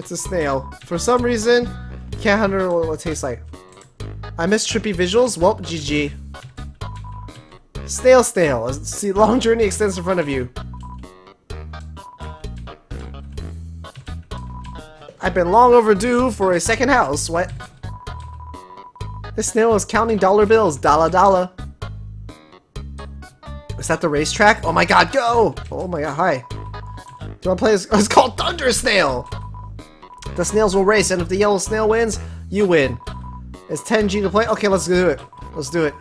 It's a snail. For some reason, can't handle what it tastes like. I miss trippy visuals. Well, GG. Snail, snail. See, long journey extends in front of you. I've been long overdue for a second house. What? This snail is counting dollar bills. Dollar, dollar. Is that the racetrack? Oh my god, go! Oh my god, hi. Do you want to play this? It's called Thunder Snail! The snails will race, and if the yellow snail wins, you win. It's 10G to play? Okay, let's do it. Let's do it.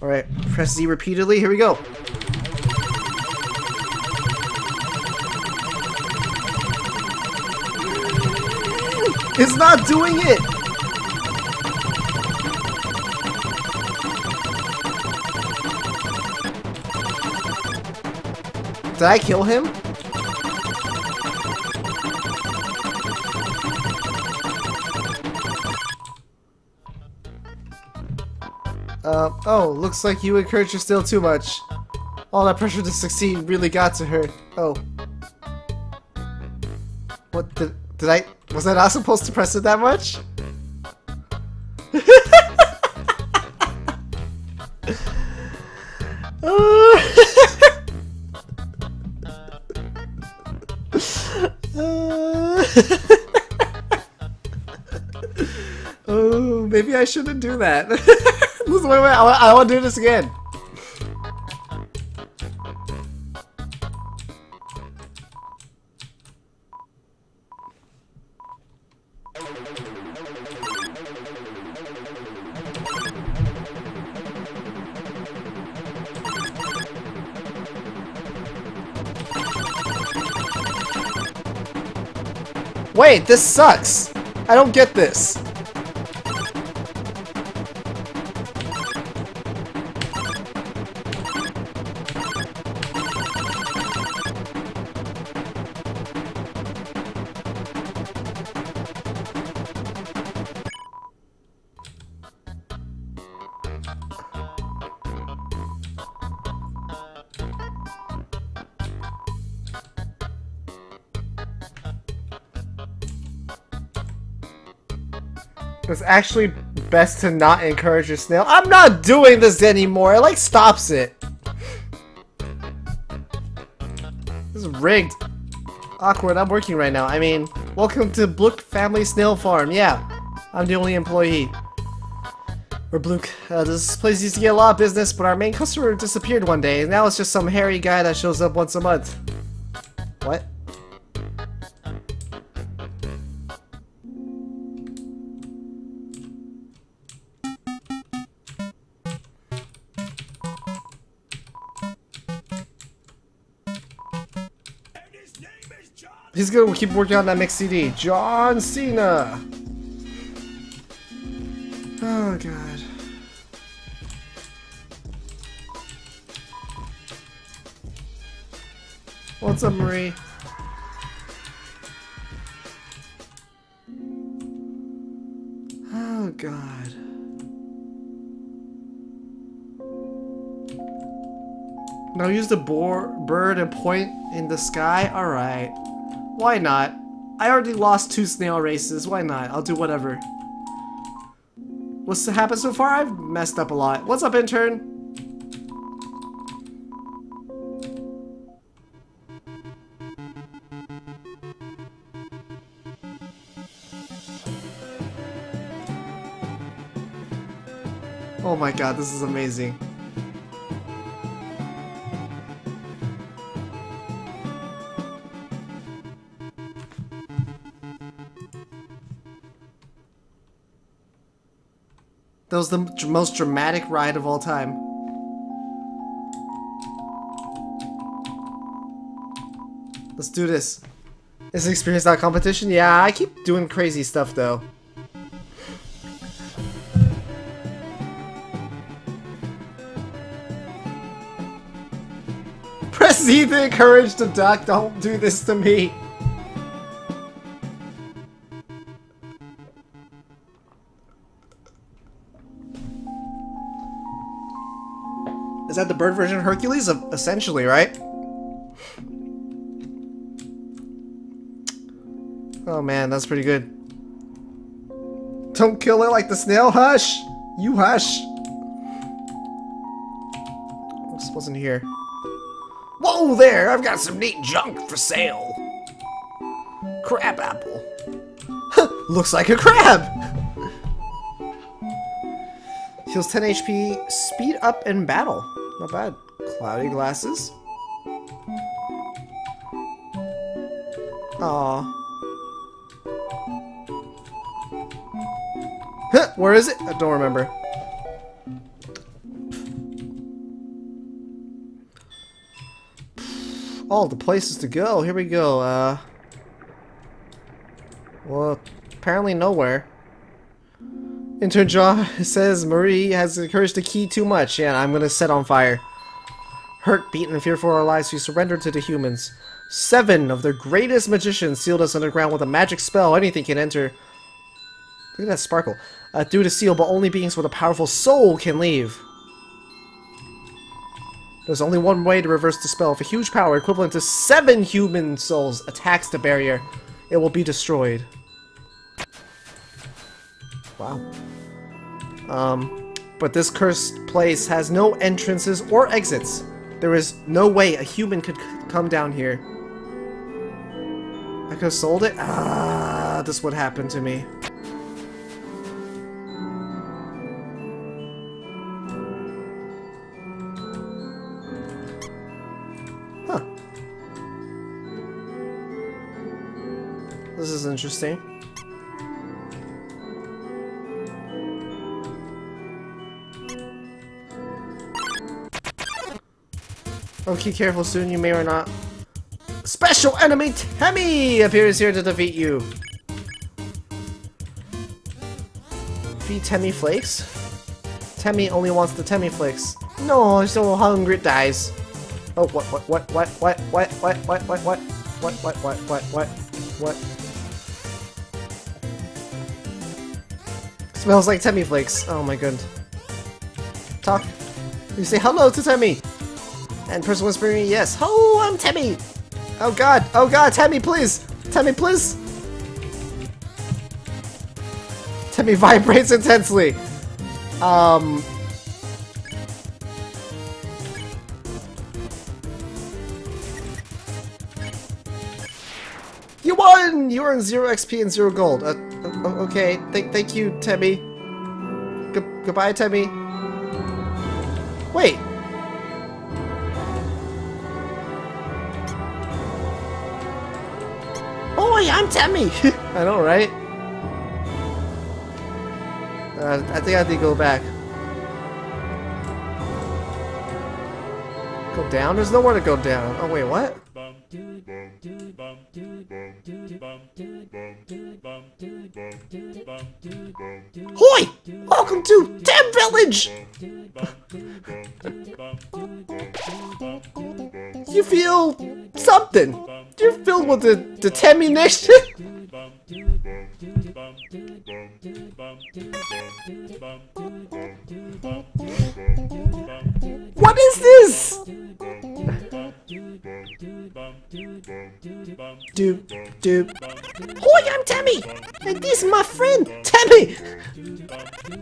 Alright, press Z repeatedly. Here we go. It's not doing it! Did I kill him? Uh, oh, looks like you encouraged her still too much. All that pressure to succeed really got to her. Oh. What did, did I, was I not supposed to press it that much? oh, maybe I shouldn't do that. wait, wait, I, I want to do this again. Wait, this sucks! I don't get this. It's actually best to not encourage your snail. I'm not doing this anymore. It like stops it. This is rigged. Awkward. I'm working right now. I mean, welcome to Blook Family Snail Farm. Yeah, I'm the only employee. Or Blook. Uh, this place used to get a lot of business, but our main customer disappeared one day. And now it's just some hairy guy that shows up once a month. He's gonna keep working on that mix CD. John Cena! Oh god. What's up, Marie? Oh god. Now use the bird and point in the sky? Alright. Why not? I already lost two snail races. Why not? I'll do whatever. What's happened so far? I've messed up a lot. What's up, intern? Oh my god, this is amazing. That was the most dramatic ride of all time. Let's do this. Is experience not competition? Yeah, I keep doing crazy stuff though. Press Z to encourage the duck. Don't do this to me. Is that the bird version of Hercules? Essentially, right? Oh man, that's pretty good. Don't kill it like the snail. Hush! You hush! This wasn't here. Whoa there! I've got some neat junk for sale. Crab apple. Looks like a crab! Heals 10 HP, speed up in battle. Not bad. Cloudy glasses. Huh, where is it? I don't remember. All the places to go. Here we go. Uh, well, apparently nowhere. Intern Jaw says Marie has encouraged the key too much. Yeah, I'm gonna set on fire. Hurt, beaten, and for our lives, we surrender to the humans. Seven of their greatest magicians sealed us underground with a magic spell. Anything can enter. Look at that sparkle. Uh, through the seal, but only beings with a powerful soul can leave. There's only one way to reverse the spell. If a huge power equivalent to seven human souls attacks the barrier, it will be destroyed. Wow. Um, but this cursed place has no entrances or exits. There is no way a human could come down here. I could have sold it? Ah, this would happen to me. Huh. This is interesting. Okay, careful soon, you may or not. Special enemy Temmie appears here to defeat you. Feed Temmie flakes? Temmie only wants the Temmie flakes. No, he's so hungry, dies. Oh, what, what, what, what, what, what, what, what, what, what, what, what, what, what, what, what? Smells like Temmie flakes. Oh my god. Talk. You say hello to Temmie. And person whispering, yes. Oh, I'm Temmie! Oh god, oh god, Temmie, please! Temmie, please! Temmie vibrates intensely. Um... You won! You earned 0 XP and 0 gold. Uh, okay, Th thank you, Temmie. G goodbye, Temmie. Boy, I'm I know, right? Uh, I think I have to go back. Go down? There's nowhere to go down. Oh, wait, what? Hoi! Welcome to Tem Village! you feel something? You're filled with the, the Temmie nation? what is this? Doop, doop. Hoi, I'm Temmie! And this is my friend, Temmie!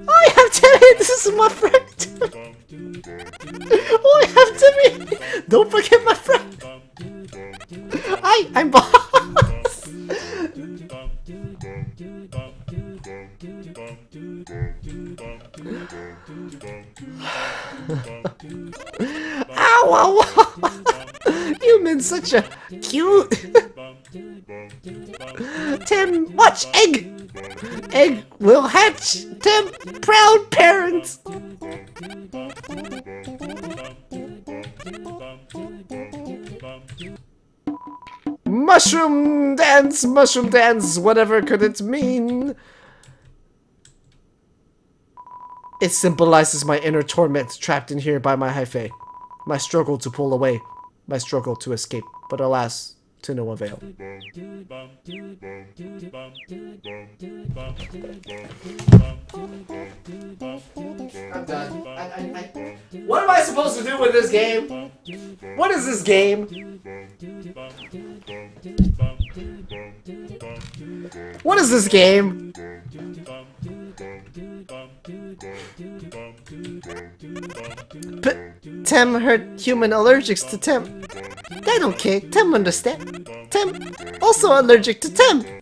I have Temmie! This is my friend! Hoi, I'm Temmie! Don't forget my friend! Hi, I'm boss! ow, ow! You've been such a cute... Tem, watch egg! Egg will hatch Tem proud Mushroom dance, mushroom dance, whatever could it mean? It symbolizes my inner torment trapped in here by my hyphae. My struggle to pull away. My struggle to escape. But alas, to no avail. I'm done. I, I, I, what am I supposed to do with this game? What is this game? What is this game? But Tem heard human allergics to Tem. That okay, Tem understand. Tem also allergic to Tem.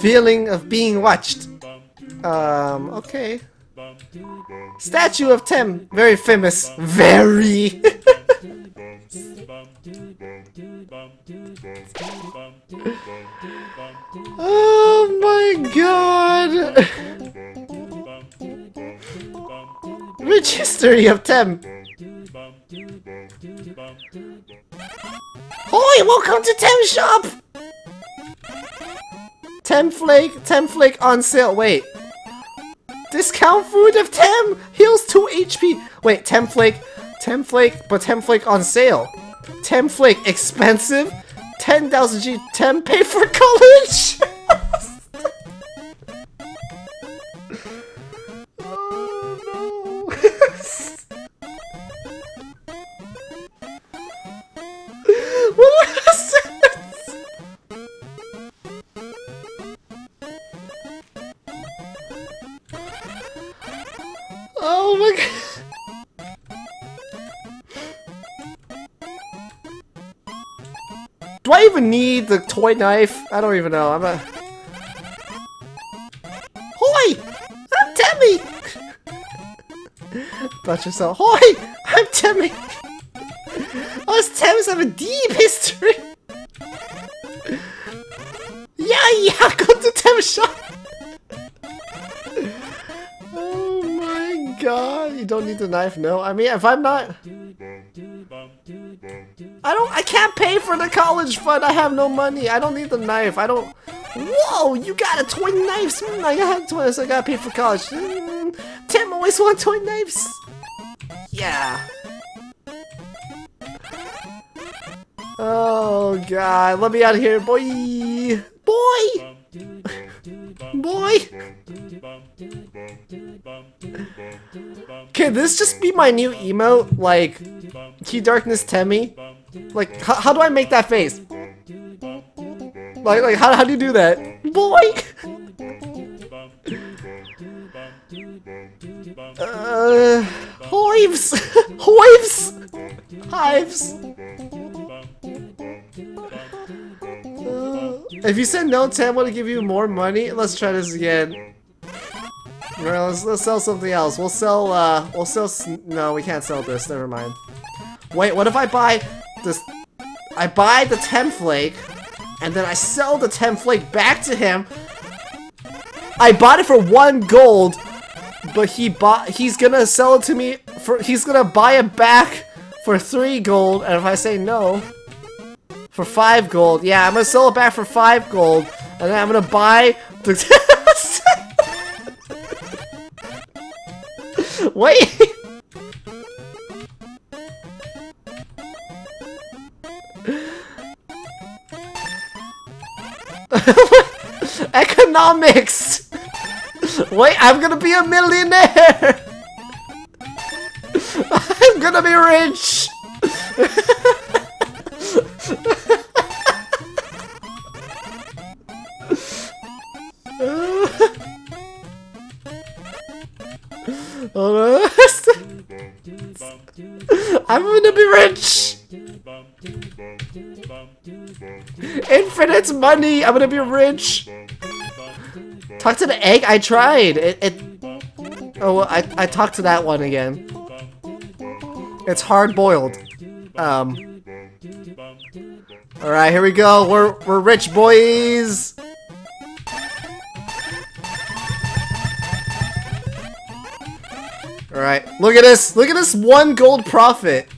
Feeling of being watched. Um, okay. Statue of Tem, very famous. Very! oh my god! Rich history of Tem. Hoi, welcome to Tem Shop! Tem Flake, Tem Flake on sale. Wait. Discount food of Tem! Heals 2 HP! Wait, Tem Flake, Tem Flake, but Tem Flake on sale. Tem Flake expensive? 10,000 G, Tem pay for college? Even need the toy knife? I don't even know. I'm a. Hoi! I'm Temmie! About yourself. Hoi! I'm Temmie! Us Tems have a deep history! Yeah, yeah, go to Tem shop! Oh my god, you don't need the knife, no? I mean, if I'm not... I can't pay for the college fund, I have no money, I don't need the knife, I don't... Whoa, you got a toy knife! I got toy, so I gotta pay for college. Mm, Tem always want toy knives! Yeah. Oh god, let me out of here, boy! Boy! Boy! Can this just be my new emote? Like, KiDarkness Temmie? Like, how, how do I make that face? Like, like how, how do you do that? Boy! Uh, hives! Hives! Hives! Uh, if you said no, Tem would give you more money. Let's try this again. Let's, let's sell something else. We'll sell, uh, we'll sell, no, we can't sell this, never mind. Wait, what if I buy this, I buy the Temflake, and then I sell the Temflake back to him. I bought it for one gold, but he bought, he's gonna sell it to me for, he's gonna buy it back for three gold, and if I say no, for five gold, yeah, I'm gonna sell it back for five gold, and then I'm gonna buy the, Wait! Economics! Wait, I'm gonna be a millionaire! I'm gonna be rich! I'm gonna be rich! Infinite money! I'm gonna be rich! Talk to the egg? I tried! It, it Oh, well, I, I talked to that one again. It's hard boiled. Um. Alright, here we go. We're, we're rich boys! Alright, look at this! Look at this one gold profit!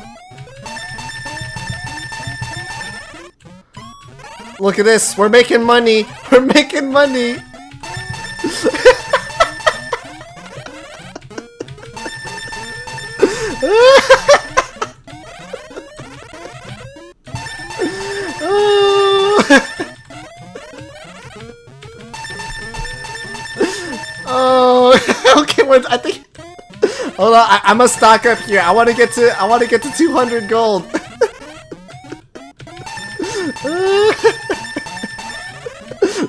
Look at this! We're making money! We're making money! oh, okay, well, I think Hold on, I, I must stock up here. I want to get to I want to get to 200 gold.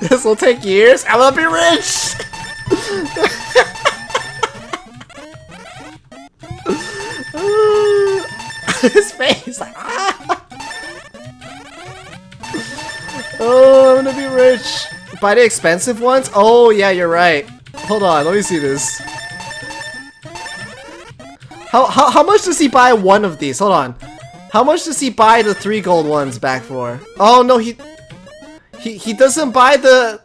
This will take years. I'm gonna be rich. His face ah. Oh, I'm gonna be rich. Buy the expensive ones? Oh yeah, you're right. Hold on, let me see this. How, how, how much does he buy one of these? Hold on. How much does he buy the three gold ones back for? Oh no, he he he doesn't buy the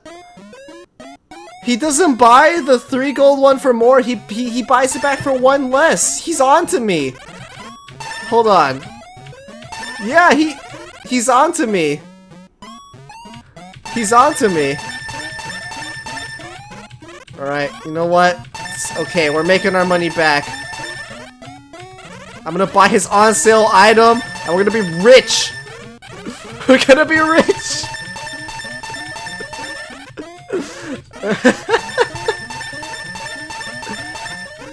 he doesn't buy the three gold one for more. He he he buys it back for one less. He's on to me. Hold on. Yeah, he he's on to me. He's on to me. Alright, you know what? It's okay, we're making our money back. I'm gonna buy his on sale item, and we're gonna be rich! we're gonna be rich!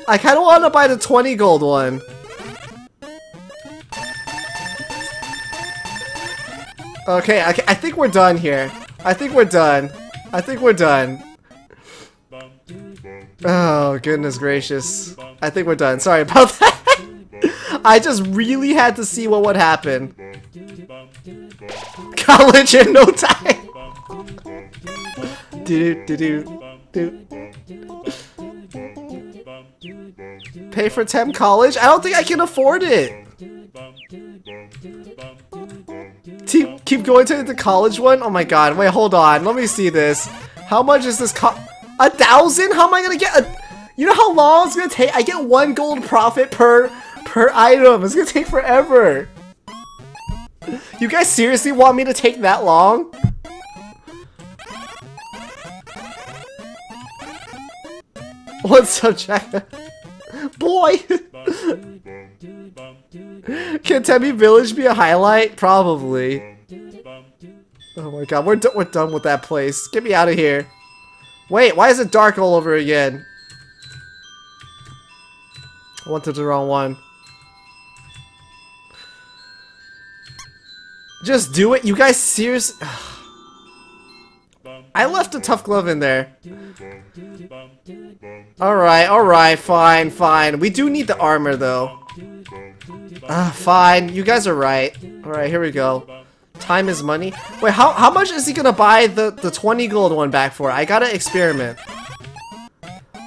I kinda wanna buy the 20 gold one. Okay, okay, I think we're done here. I think we're done. I think we're done. Oh, goodness gracious. I think we're done. Sorry about that. I just really had to see what would happen. College in no time. Do do do do. Pay for Tem College? I don't think I can afford it. Keep, keep going to the college one? Oh my god, wait, hold on. Let me see this. How much is this co- A thousand? How am I gonna get a- You know how long it's gonna take? I get one gold profit per- per item. It's gonna take forever. You guys seriously want me to take that long? What's up, Jack? Boy! Can Temmie Village be a highlight? Probably. Oh my god, we're, we're done with that place. Get me out of here. Wait, why is it dark all over again? I went to the wrong one. Just do it. You guys serious? I left a tough glove in there. Alright, alright, fine, fine. We do need the armor though. Ah, fine. You guys are right. Alright, here we go. Time is money. Wait, how, how much is he gonna buy the, the 20 gold one back for? I gotta experiment.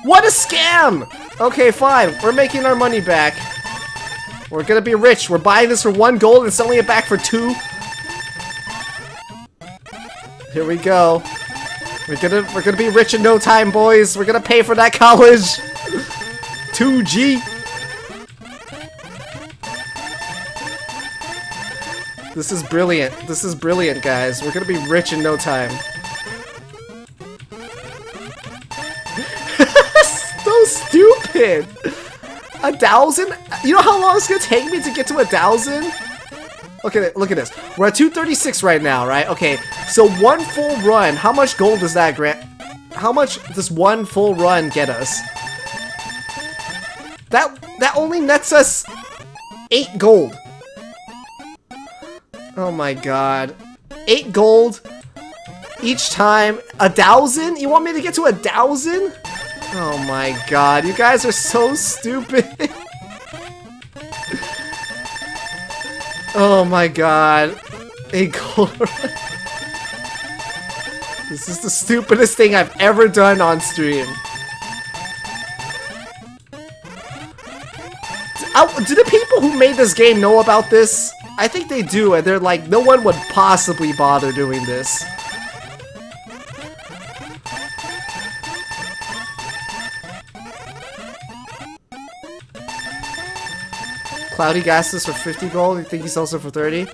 What a scam! Okay, fine. We're making our money back. We're gonna be rich. We're buying this for one gold and selling it back for two. Here we go. We're gonna we're gonna be rich in no time, boys. We're gonna pay for that college. 2G. This is brilliant. This is brilliant, guys. We're gonna be rich in no time. so stupid! A thousand? You know how long it's gonna take me to get to a thousand? Look at it, look at this. We're at 236 right now, right? Okay, so one full run, how much gold does that grant? How much does one full run get us? That that only nets us eight gold. Oh my god. Eight gold each time. A thousand? You want me to get to a thousand? Oh my god, you guys are so stupid. Oh my god. A gold. this is the stupidest thing I've ever done on stream. Uh, do the people who made this game know about this? I think they do, and they're like, no one would possibly bother doing this. Cloudy gases for 50 gold, you think he sells it for 30?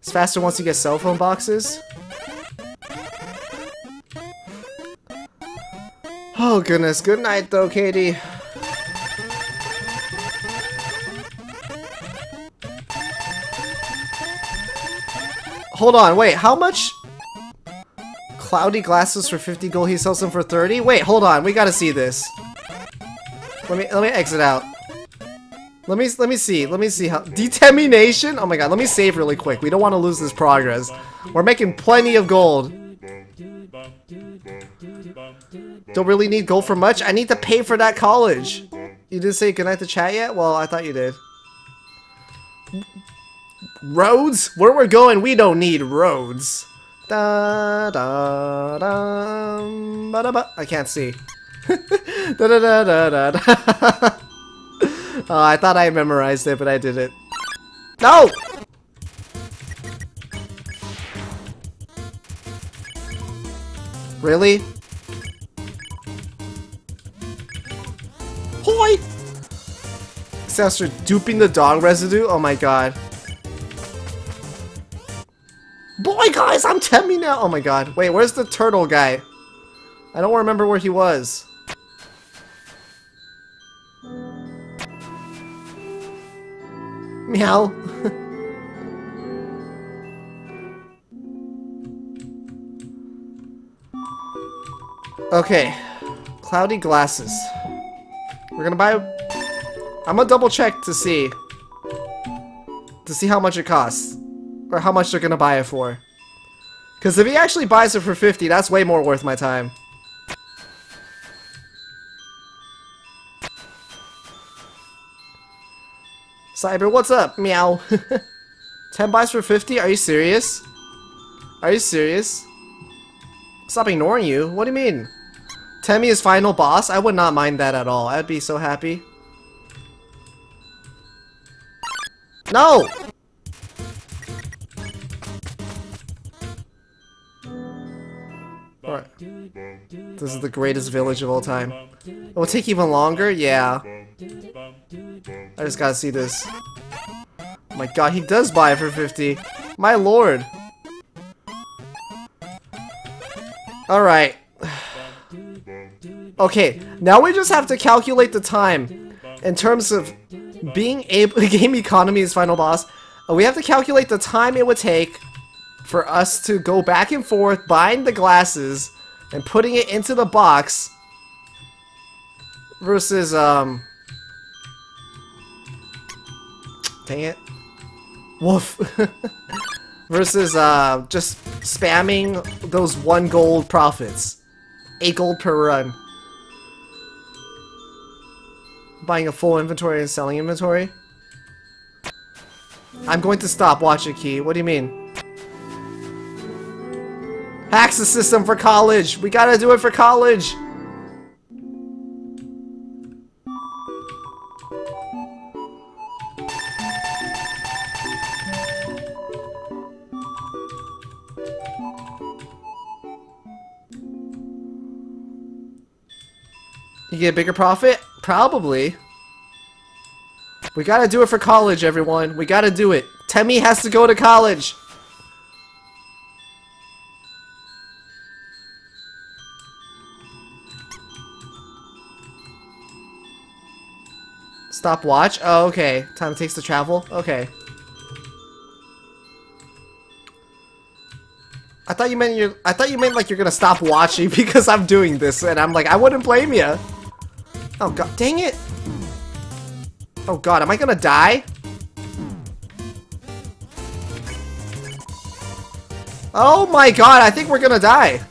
It's faster once you get cell phone boxes. Oh goodness, good night though, Katie. Hold on, wait, how much? Cloudy glasses for 50 gold, he sells them for 30? Wait, hold on, we gotta see this. Let me, let me exit out. Let me let me see. Let me see how determination. Oh my god. Let me save really quick. We don't want to lose this progress. We're making plenty of gold. Don't really need gold for much. I need to pay for that college. You didn't say goodnight to chat yet? Well, I thought you did. Roads? Where we're going, we don't need roads. Da da da ba da ba. I can't see. da da da da da. oh, I thought I memorized it, but I didn't. No! Really? Hoi! After duping the dog residue? Oh my god. Boy, guys, I'm Temmie now! Oh my god. Wait, where's the turtle guy? I don't remember where he was. Meow. okay. Cloudy glasses. We're gonna buy... I'm gonna double check to see. To see how much it costs. Or how much they're gonna buy it for. Because if he actually buys it for 50, that's way more worth my time. Cyber, what's up? Meow. 10 buys for 50? Are you serious? Are you serious? Stop ignoring you. What do you mean? Temmie is final boss? I would not mind that at all. I'd be so happy. No! This is the greatest village of all time. It will take even longer? Yeah. I just gotta see this. Oh my god, he does buy it for 50. My lord. Alright. Okay, now we just have to calculate the time in terms of being able game economy is final boss. Uh, we have to calculate the time it would take for us to go back and forth buying the glasses and putting it into the box versus um dang it woof versus uh just spamming those one gold profits eight gold per run buying a full inventory and selling inventory? I'm going to stop. Watch it, Key. What do you mean? Hacks the system for college! We gotta do it for college! You get a bigger profit? Probably. We gotta do it for college, everyone. We gotta do it. Temmie has to go to college. Stop watch? Oh, okay. Time takes to travel? Okay. I thought you meant you I thought you meant like you're gonna stop watching because I'm doing this and I'm like I wouldn't blame you. Oh god, dang it! Oh god, am I gonna die? Oh my god, I think we're gonna die.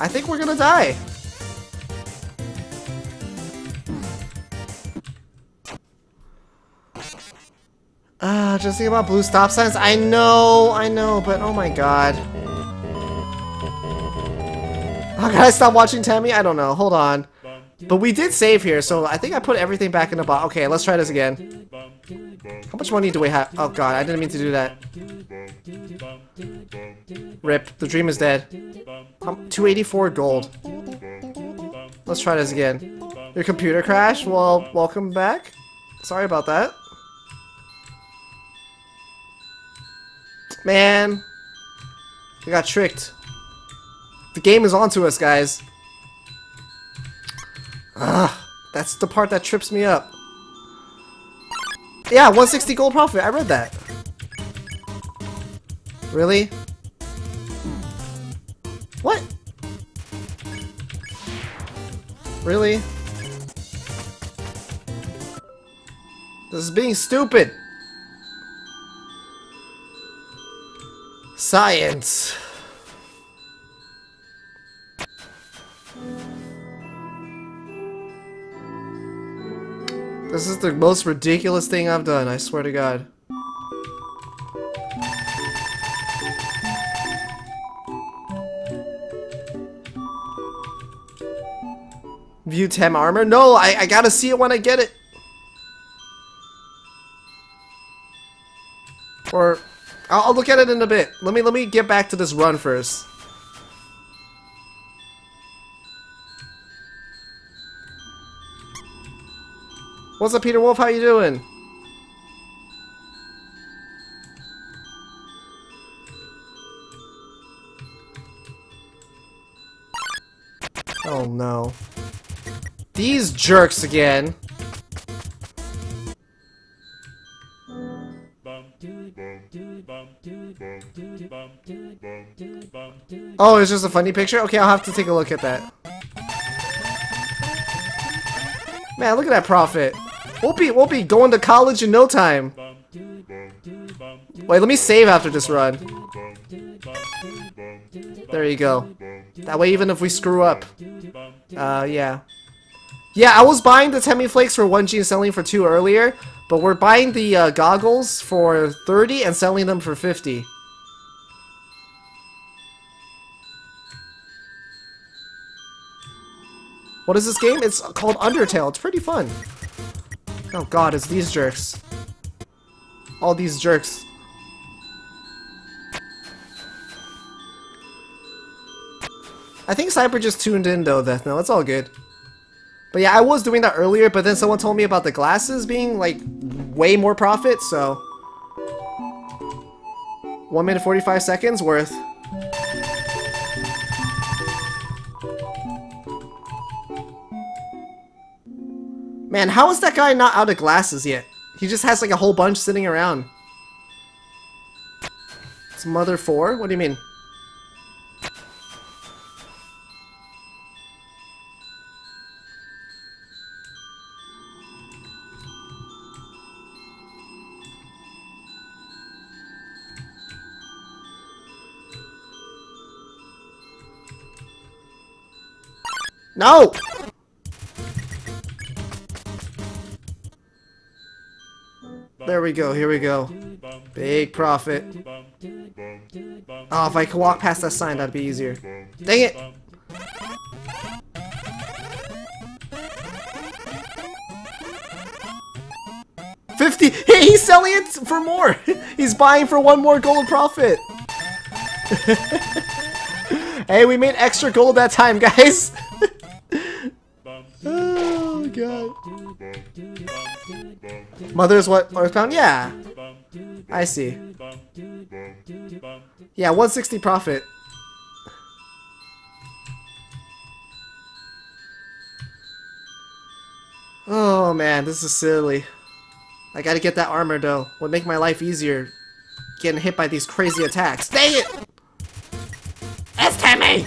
I think we're gonna die. Ah, uh, just think about blue stop signs. I know, I know, but oh my god. How can I stop watching Temmie? I don't know. Hold on. But we did save here, so I think I put everything back in the box. Okay, let's try this again. How much money do we have? Oh god, I didn't mean to do that. Rip, the dream is dead. 284 gold. Let's try this again. Your computer crashed? Well, welcome back. Sorry about that. Man. We got tricked. The game is onto us, guys. Ah, that's the part that trips me up. Yeah, 160 gold profit. I read that. Really? Really? This is being stupid! Science. This is the most ridiculous thing I've done, I swear to god. View 10 armor? No, I, I gotta see it when I get it. Or, I'll, I'll look at it in a bit. Let me, let me get back to this run first. What's up, Peter Wolf? How you doing? Oh no. These jerks again. Oh, it's just a funny picture? Okay, I'll have to take a look at that. Man, look at that profit. We'll be we'll be going to college in no time. Wait, let me save after this run. There you go. That way, even if we screw up, uh, yeah. Yeah, I was buying the Temmie Flakes for 1G and selling for 2 earlier, but we're buying the uh, goggles for 30 and selling them for 50. What is this game? It's called Undertale. It's pretty fun. Oh god, it's these jerks. All these jerks. I think Cyber just tuned in though, Death No, it's all good. But yeah, I was doing that earlier, but then someone told me about the glasses being like way more profit, so 1 minute 45 seconds worth. Man, how is that guy not out of glasses yet? He just has like a whole bunch sitting around. It's Mother 4? What do you mean? No! There we go, here we go. Big profit. Oh, if I could walk past that sign, that'd be easier. Dang it! Fifty! Hey, he's selling it for more! He's buying for one more gold profit! hey, we made extra gold that time, guys! Mother's what? Earthbound? Yeah. I see. Yeah, 160 profit. Oh man, this is silly. I gotta get that armor though. Would make my life easier. Getting hit by these crazy attacks. Dang it! It's Temmie!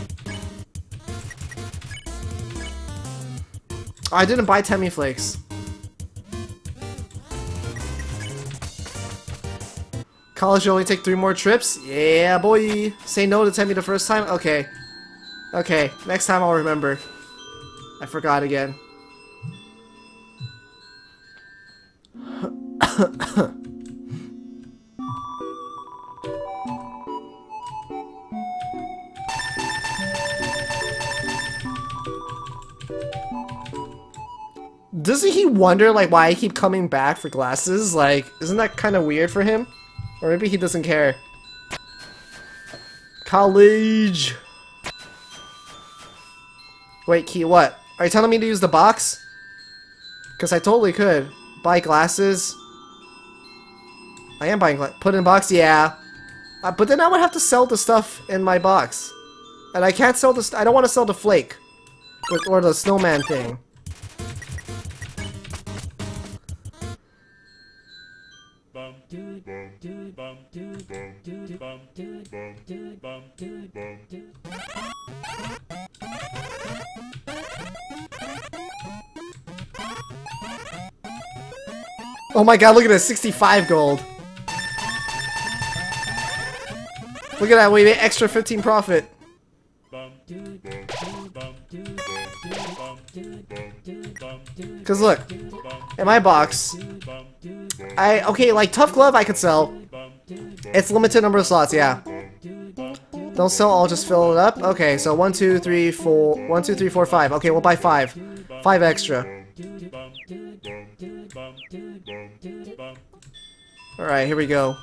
Oh, I didn't buy Temmie Flakes. College only take three more trips? Yeah, boy. Say no to Temmie the first time? Okay. Okay, next time I'll remember. I forgot again. Doesn't he wonder like why I keep coming back for glasses? Like, isn't that kind of weird for him? Or maybe he doesn't care. College! Wait, Key, what? Are you telling me to use the box? Because I totally could. Buy glasses. I am buying Put in box? Yeah. Uh, but then I would have to sell the stuff in my box. And I can't sell the... I don't want to sell the flake. Or the snowman thing. Oh my god, look at this, 65 gold. Look at that, we made extra 15 profit. Because look, in my box, I okay like tough glove I could sell. It's limited number of slots, yeah. Don't sell all, just fill it up. Okay, so one, two, three, four, one, two, three, four, five. Okay, we'll buy five, five extra. All right, here we go.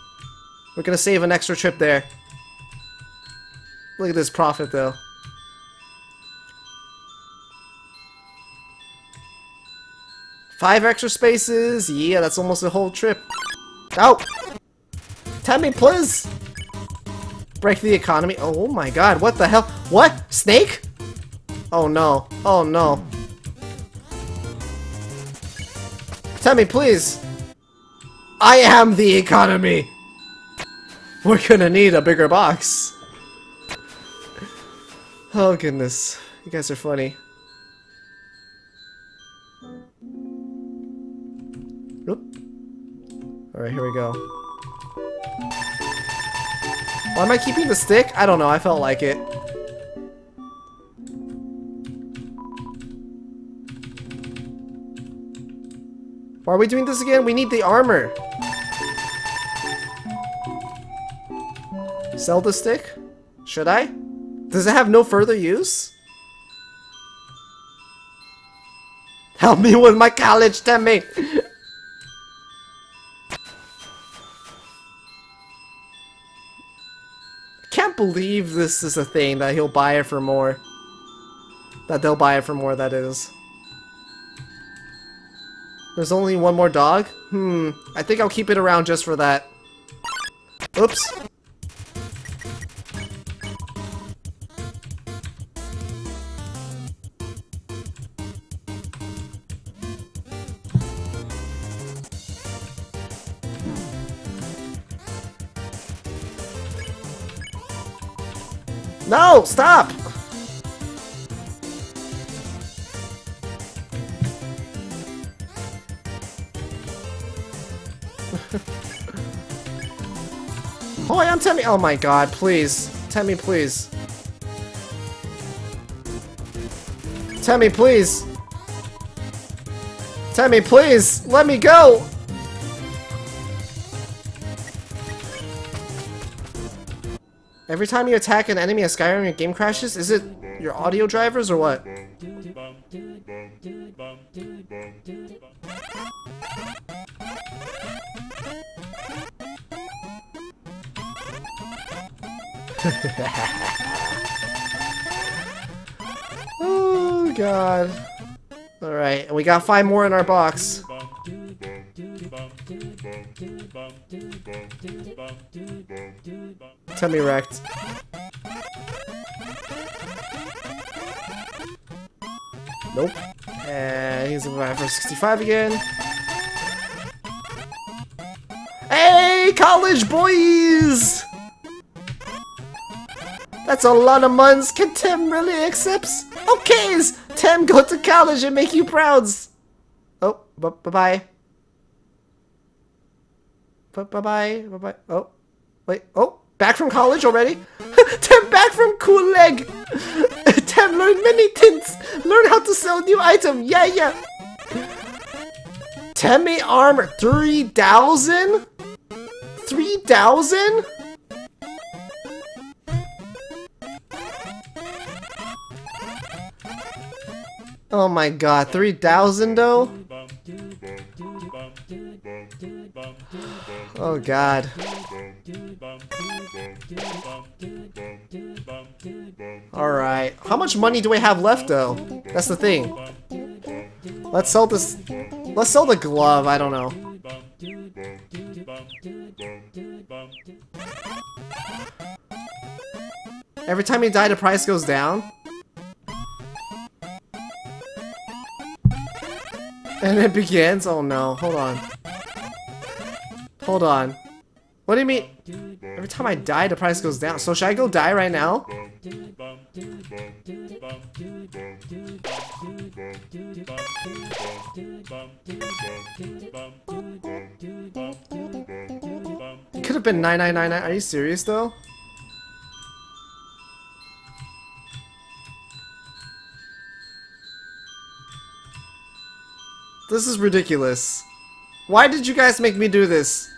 We're gonna save an extra trip there. Look at this profit though. Five extra spaces. Yeah, that's almost a whole trip. Oh! Tell me, please! Break the economy. Oh my god, what the hell? What? Snake? Oh no. Oh no. Me, please. I am the economy! We're gonna need a bigger box. Oh goodness. You guys are funny. Alright, here we go. Why am I keeping the stick? I don't know, I felt like it. Why are we doing this again? We need the armor. Sell the stick? Should I? Does it have no further use? Help me with my college, Temmie! Believe this is a thing, that he'll buy it for more. That they'll buy it for more, that is. There's only one more dog? Hmm, I think I'll keep it around just for that. Oops. No! Stop! oh, I'm Temmie. Oh my god, please. Temmie, please. Temmie, please. Temmie, please. Let me go. Every time you attack an enemy in Skyrim, your game crashes? Is it your audio drivers or what? oh god. Alright, and we got five more in our box. Tummy wrecked. Nope. And he's alive for 65 again. Hey, college boys! That's a lot of months. Can Tem really accepts? Okay, Tem go to college and make you prouds. Oh, bye-bye. Bye-bye. Bye-bye. Oh, wait. Oh, back from college already? Tem back from Cool Leg. Tem learn many tints. Learn how to sell new item. Yeah, yeah. Temmie armor. 3,000? 3,000? Oh my god, 3,000 though? Oh god. Alright. How much money do we have left though? That's the thing. Let's sell this... Let's sell the glove, I don't know. Every time you die, the price goes down? And it begins? Oh no, hold on. Hold on. What do you mean? Every time I die, the price goes down. So should I go die right now? Could have been 9999. Are you serious though? This is ridiculous. Why did you guys make me do this?